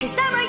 Cause I'm